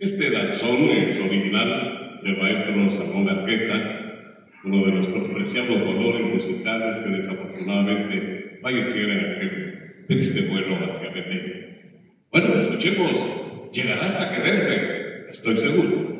Este danzón es original del maestro Salmón Arqueta, uno de nuestros preciados dolores musicales que desafortunadamente fallecieron en aquel triste vuelo hacia Betel. Bueno, escuchemos, llegarás a quererme, estoy seguro.